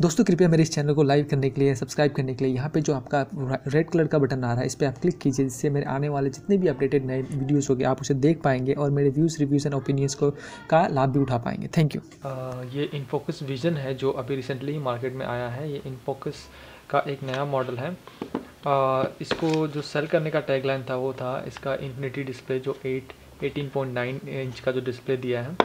दोस्तों कृपया मेरे इस चैनल को लाइक करने के लिए सब्सक्राइब करने के लिए यहाँ पे जो आपका रेड कलर का बटन आ रहा है इस पर आप क्लिक कीजिए जिससे मेरे आने वाले जितने भी अपडेटेड नए वीडियोस होंगे आप उसे देख पाएँगे और मेरे व्यूज़ रिव्यूज़ एंड ओपिनियंस को का लाभ भी उठा पाएँगे। थैंक यू ये इनफोकस विजन है जो अभी रिसेंटली मार्केट में आया है। ये इनफोकस का एक नया मॉडल है। आ, इसको जो सेल करने का टैगलाइन था वो था इसका इन्फिनिटी डिस्प्ले जो एट एटीन इंच का जो डिस्प्ले दिया है।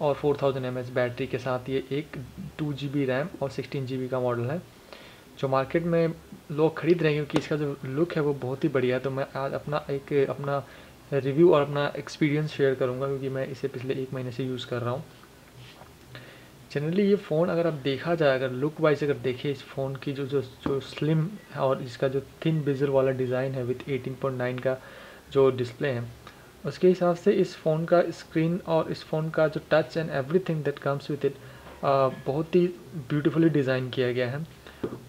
और 4000 थाउज़ेंड बैटरी के साथ ये एक टू जी रैम और सिक्सटीन जी का मॉडल है, जो मार्केट में लोग ख़रीद रहे हैं क्योंकि इसका जो लुक है वो बहुत ही बढ़िया है। तो मैं आज अपना एक, अपना रिव्यू और अपना एक्सपीरियंस शेयर करूँगा क्योंकि मैं इसे पिछले एक महीने से यूज़ कर रहा हूँ। जनरली ये फ़ोन अगर आप देखा जाए, अगर लुक वाइज अगर देखें, इस फ़ोन की जो जो जो स्लिम और इसका जो थिन बिजर वाला डिज़ाइन है विथ 18.9 का जो डिस्प्ले है उसके हिसाब से इस फ़ोन का स्क्रीन और इस फ़ोन का जो touch and everything that comes with it बहुत ही ब्यूटीफुली डिज़ाइन किया गया है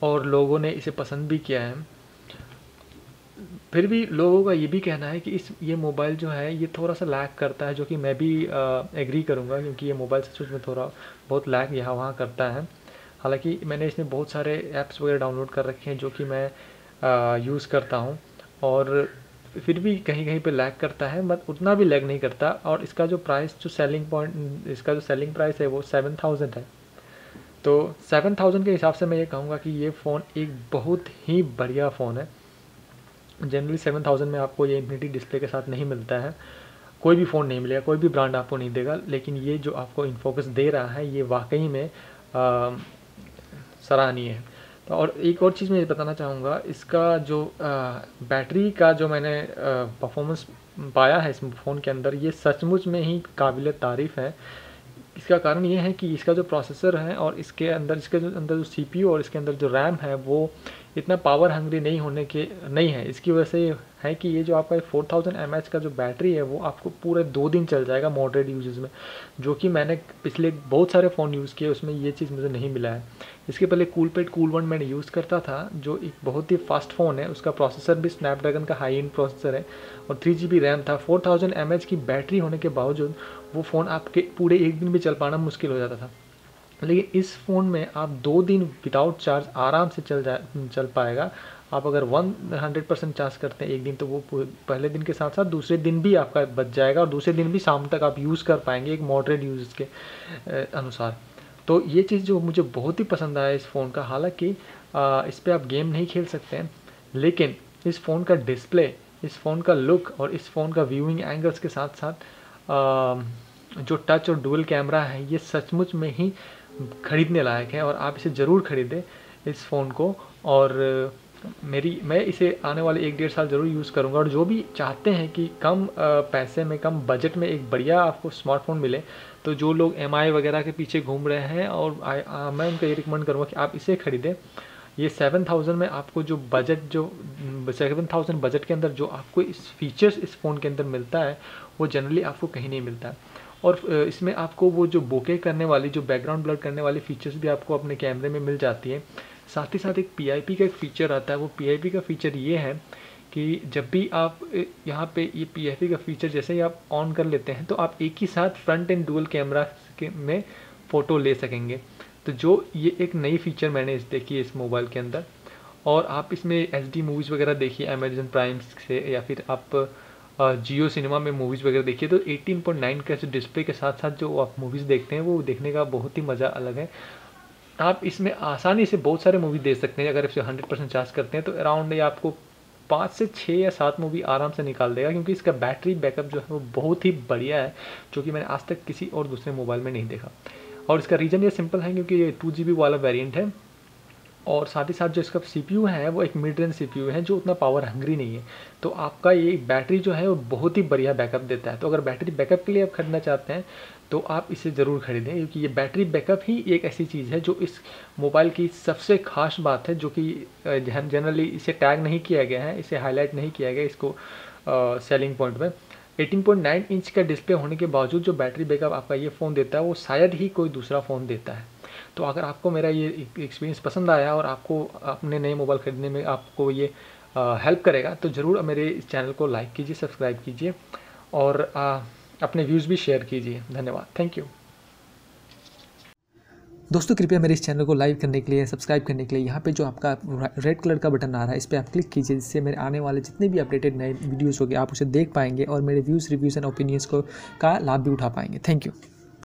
और लोगों ने इसे पसंद भी किया है। फिर भी लोगों का ये भी कहना है कि इस, ये मोबाइल जो है, ये थोड़ा सा लैक करता है, जो कि मैं भी एग्री करूँगा क्योंकि ये मोबाइल सच में थोड़ा बहुत लैक यहाँ वहाँ करता है। हालाँकि मैंने इसमें बहुत सारे ऐप्स वगैरह डाउनलोड कर रखे हैं जो कि मैं यूज़ करता हूँ और फिर भी कहीं कहीं पे लैग करता है बट उतना भी लैग नहीं करता। और इसका जो प्राइस जो सेलिंग पॉइंट इसका जो सेलिंग प्राइस है वो सेवन थाउज़ेंड है। तो सेवन थाउज़ेंड के हिसाब से मैं ये कहूँगा कि ये फ़ोन एक बहुत ही बढ़िया फ़ोन है। जनरली सेवन थाउज़ेंड में आपको ये इन्फिनिटी डिस्प्ले के साथ नहीं मिलता है। कोई भी फ़ोन नहीं मिलेगा, कोई भी ब्रांड आपको नहीं देगा, लेकिन ये जो आपको इनफोकस दे रहा है, ये वाकई में सराहनीय है। तो और एक और चीज़ मैं ये बताना चाहूँगा इसका जो आ, बैटरी का जो मैंने परफॉर्मेंस पाया है इस फ़ोन के अंदर ये सचमुच में ही काबिल तारीफ़ है। इसका कारण ये है कि इसका जो प्रोसेसर है और इसके अंदर इसके जो अंदर जो सीपीयू और इसके अंदर जो रैम है वो इतना पावर हंग्री नहीं होने के, नहीं है। इसकी वजह से है कि ये जो आपका फोर थाउज़ेंड एम का जो बैटरी है, वो आपको पूरे दो दिन चल जाएगा मॉडरेट यूजेस में। जो कि मैंने पिछले बहुत सारे फ़ोन यूज़ किए, उसमें ये चीज़ मुझे नहीं मिला है। इसके पहले कूल पेड कूल वन मैंने यूज़ करता था, जो एक बहुत ही फास्ट फ़ोन है। उसका प्रोसेसर भी स्नैपड्रैगन का हाई एंड प्रोसेसर है और थ्री जी रैम था। फोर थाउज़ेंड एम की बैटरी होने के बावजूद वो फ़ोन आपके पूरे एक दिन भी चल पाना मुश्किल हो जाता था। लेकिन इस फ़ोन में आप दो दिन विदाउट चार्ज आराम से चल जा चल पाएगा। आप अगर वन हंड्रेड परसेंट चार्ज करते हैं एक दिन तो वो पहले दिन के साथ साथ दूसरे दिन भी आपका बच जाएगा और दूसरे दिन भी शाम तक आप यूज़ कर पाएँगे एक मॉडरेट यूज़ के अनुसार। तो ये चीज़ जो मुझे बहुत ही पसंद आया इस फ़ोन का हालाँकि इस पर आप गेम नहीं खेल सकते हैं लेकिन इस फ़ोन का डिस्प्ले इस फ़ोन का लुक और इस फ़ोन का व्यूइंग एंगल्स के साथ साथ आ, जो टच और डुअल कैमरा है ये सचमुच में ही ख़रीदने लायक है और आप इसे ज़रूर ख़रीदें इस फ़ोन को और मेरी मैं इसे आने वाले एक डेढ़ साल ज़रूर यूज़ करूँगा और जो भी चाहते हैं कि कम पैसे में कम बजट में एक बढ़िया आपको स्मार्टफ़ोन मिले तो जो लोग एमआई वगैरह के पीछे घूम रहे हैं और आ, आ, मैं उनको ये रिकमेंड करूँगा कि आप इसे ख़रीदें। ये सेवन थाउज़ेंड में आपको जो बजट जो सेवन थाउज़ेंड बजट के अंदर जो आपको इस फीचर्स इस फ़ोन के अंदर मिलता है वो जनरली आपको कहीं नहीं मिलता। है और इसमें आपको वो जो बोके करने वाली, जो बैकग्राउंड ब्लर करने वाली फीचर्स भी आपको अपने कैमरे में मिल जाती है। साथ ही साथ एक पीआईपी का एक फ़ीचर आता है। वो पीआईपी का फ़ीचर ये है कि जब भी आप यहाँ पे ये पीआईपी का फ़ीचर जैसे ही आप ऑन कर लेते हैं तो आप एक ही साथ फ्रंट एंड डुअल कैमरा के, में फ़ोटो ले सकेंगे। तो जो ये एक नई फीचर मैंने इस, देखी इस मोबाइल के अंदर। और आप इसमें एच डी मूवीज़ वगैरह देखिए अमेजन प्राइम से, या फिर आप जियो सिनेमा में मूवीज़ वगैरह देखिए तो 18.9 का जो डिस्प्ले के साथ साथ जो आप मूवीज़ देखते हैं, वो देखने का बहुत ही मज़ा अलग है। आप इसमें आसानी से बहुत सारे मूवी देख सकते हैं, अगर इसे हंड्रेड परसेंट चार्ज करते हैं तो अराउंड ये आपको पाँच से छः या सात मूवी आराम से निकाल देगा, क्योंकि इसका बैटरी बैकअप जो है, वो बहुत ही बढ़िया है, जो कि मैंने आज तक किसी और दूसरे मोबाइल में नहीं देखा। और इसका रीज़न ये सिंपल है, क्योंकि ये टू जी वाला वेरियंट है। और साथ ही साथ जो इसका सीपीयू है, वो एक मिड रेंज सी है, जो उतना पावर हंग्री नहीं है। तो आपका ये बैटरी जो है, वो बहुत ही बढ़िया बैकअप देता है। तो अगर बैटरी बैकअप के लिए आप खरीदना चाहते हैं तो आप इसे ज़रूर खरीदें, क्योंकि ये बैटरी बैकअप ही एक ऐसी चीज़ है, जो इस मोबाइल की सबसे खास बात है, जो कि जनरली इसे टैग नहीं किया गया है, इसे हाईलाइट नहीं किया गया इसको सेलिंग पॉइंट में। 18.9 इंच का डिस्प्ले होने के बावजूद जो बैटरी बैकअप आपका ये फ़ोन देता है, वो शायद ही कोई दूसरा फ़ोन देता है। तो अगर आपको मेरा ये एक्सपीरियंस पसंद आया और आपको अपने नए मोबाइल ख़रीदने में आपको ये हेल्प करेगा तो ज़रूर मेरे इस चैनल को लाइक कीजिए सब्सक्राइब कीजिए और आ, अपने व्यूज़ भी शेयर कीजिए। धन्यवाद। थैंक यू दोस्तों कृपया मेरे इस चैनल को लाइक करने के लिए सब्सक्राइब करने के लिए। यहाँ पे जो आपका रेड कलर का बटन आ रहा है इस पर आप क्लिक कीजिए जिससे मेरे आने वाले जितने भी अपडेटेड नए वीडियोस होंगे आप उसे देख पाएँगे और मेरे व्यूज़ रिव्यूज़ एंड ओपिनियंस को का लाभ भी उठा पाएँगे। Thank you